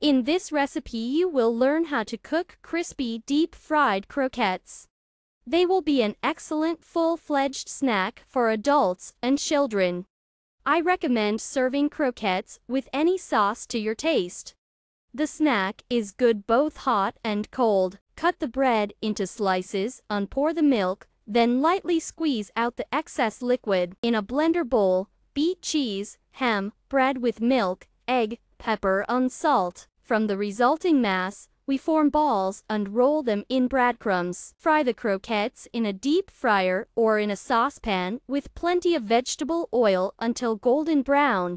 In this recipe you will learn how to cook crispy deep-fried croquettes. They will be an excellent full-fledged snack for adults and children. I recommend serving croquettes with any sauce to your taste. The snack is good both hot and cold. Cut the bread into slices, unpour the milk, then lightly squeeze out the excess liquid. In a blender bowl, beat cheese, ham, bread with milk, egg, pepper and salt. From the resulting mass, we form balls and roll them in breadcrumbs. Fry the croquettes in a deep fryer or in a saucepan with plenty of vegetable oil until golden brown.